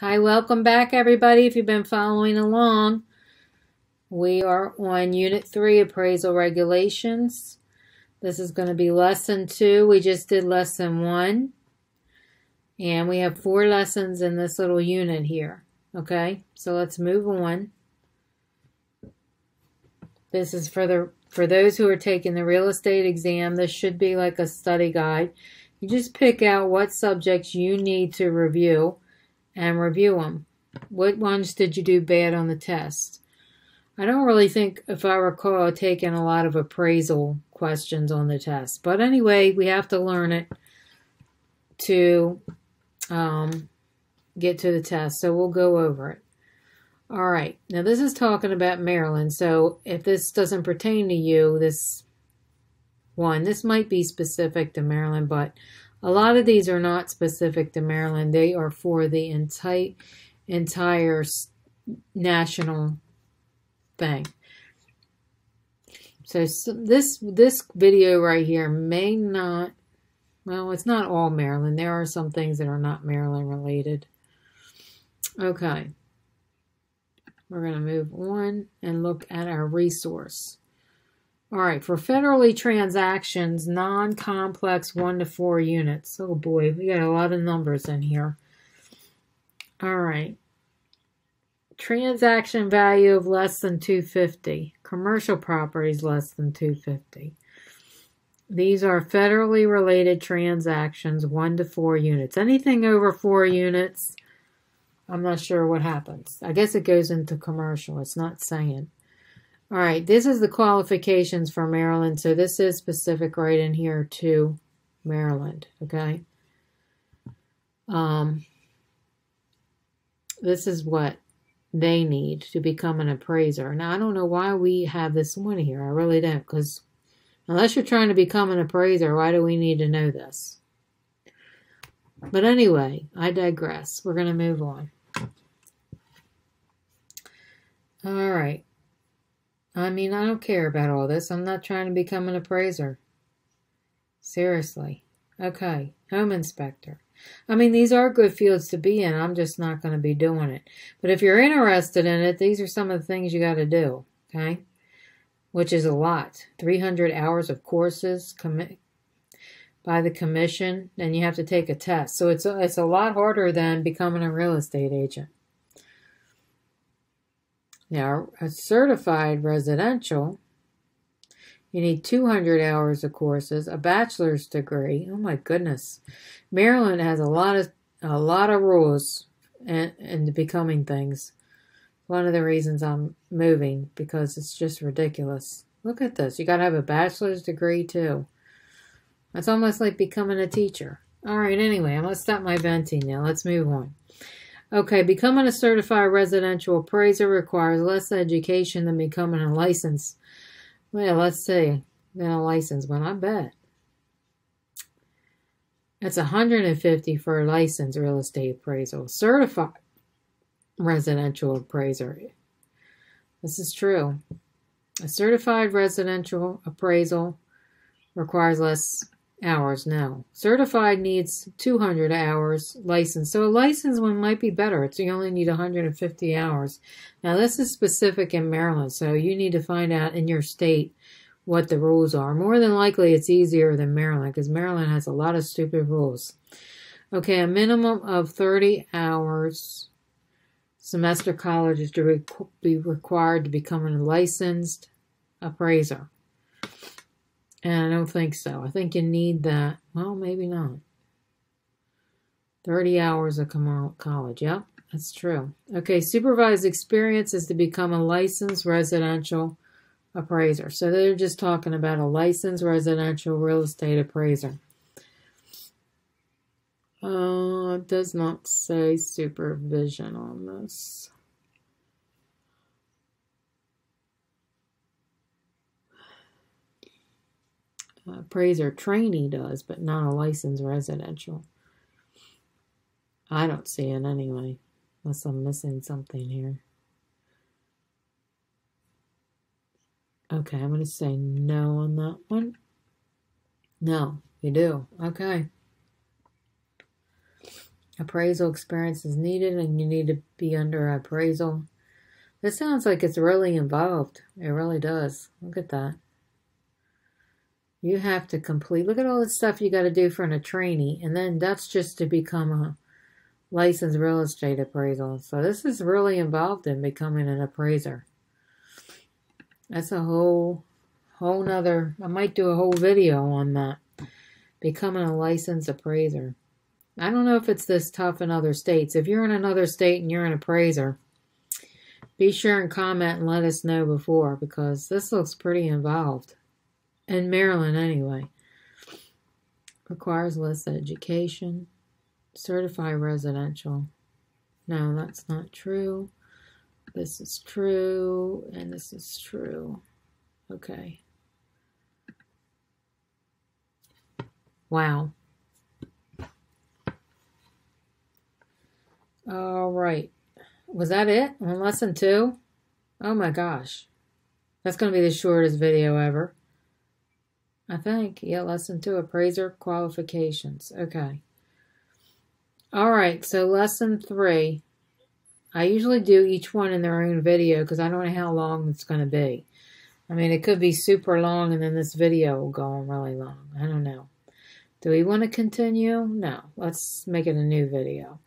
Hi, welcome back, everybody. If you've been following along, we are on Unit 3 Appraisal Regulations. This is going to be Lesson 2. We just did Lesson 1. And we have four lessons in this little unit here. Okay, so let's move on. This is for the for those who are taking the real estate exam. This should be like a study guide. You just pick out what subjects you need to review and review them. What ones did you do bad on the test? I don't really think, if I recall, taking a lot of appraisal questions on the test. But anyway, we have to learn it to um, get to the test. So we'll go over it. All right. Now this is talking about Maryland. So if this doesn't pertain to you, this one, this might be specific to Maryland, but a lot of these are not specific to Maryland. They are for the entire entire national thing. So, so this this video right here may not well, it's not all Maryland. There are some things that are not Maryland related. Okay. We're going to move on and look at our resource. All right, for federally transactions, non-complex one to four units. Oh boy, we got a lot of numbers in here. All right. Transaction value of less than 250. Commercial properties less than 250. These are federally related transactions, one to four units. Anything over four units, I'm not sure what happens. I guess it goes into commercial. It's not saying. All right, this is the qualifications for Maryland. So this is specific right in here to Maryland, okay? Um, this is what they need to become an appraiser. Now, I don't know why we have this one here. I really don't, because unless you're trying to become an appraiser, why do we need to know this? But anyway, I digress. We're going to move on. All right. I mean, I don't care about all this. I'm not trying to become an appraiser. Seriously. Okay. Home inspector. I mean, these are good fields to be in. I'm just not going to be doing it. But if you're interested in it, these are some of the things you got to do. Okay. Which is a lot. 300 hours of courses by the commission. and you have to take a test. So it's a, it's a lot harder than becoming a real estate agent. Now, a certified residential, you need 200 hours of courses, a bachelor's degree. Oh my goodness. Maryland has a lot of a lot of rules and and becoming things. One of the reasons I'm moving because it's just ridiculous. Look at this. You got to have a bachelor's degree too. That's almost like becoming a teacher. All right, anyway, I'm going to stop my venting now. Let's move on. Okay, becoming a certified residential appraiser requires less education than becoming a license. Well, let's see, than a license one, I bet. That's 150 for a licensed real estate appraisal. Certified residential appraiser. This is true. A certified residential appraisal requires less hours now. Certified needs 200 hours license. So a licensed one might be better. It's you only need 150 hours. Now this is specific in Maryland, so you need to find out in your state what the rules are. More than likely it's easier than Maryland because Maryland has a lot of stupid rules. Okay, a minimum of 30 hours semester college is to be required to become a licensed appraiser. And I don't think so. I think you need that. Well, maybe not. 30 hours of college. Yep, that's true. Okay, supervised experience is to become a licensed residential appraiser. So they're just talking about a licensed residential real estate appraiser. Uh, it does not say supervision on this. Uh, appraiser trainee does, but not a licensed residential. I don't see it anyway, unless I'm missing something here. Okay, I'm going to say no on that one. No, you do. Okay. Appraisal experience is needed and you need to be under appraisal. This sounds like it's really involved. It really does. Look at that. You have to complete, look at all the stuff you got to do for an attorney, and then that's just to become a licensed real estate appraisal. So this is really involved in becoming an appraiser. That's a whole, whole nother, I might do a whole video on that. Becoming a licensed appraiser. I don't know if it's this tough in other states. If you're in another state and you're an appraiser, be sure and comment and let us know before because this looks pretty involved. In Maryland, anyway. Requires less education. Certified residential. No, that's not true. This is true, and this is true. Okay. Wow. All right. Was that it on lesson two? Oh my gosh. That's going to be the shortest video ever. I think. Yeah, lesson two, appraiser qualifications. Okay. All right, so lesson three. I usually do each one in their own video because I don't know how long it's going to be. I mean, it could be super long and then this video will go on really long. I don't know. Do we want to continue? No. Let's make it a new video.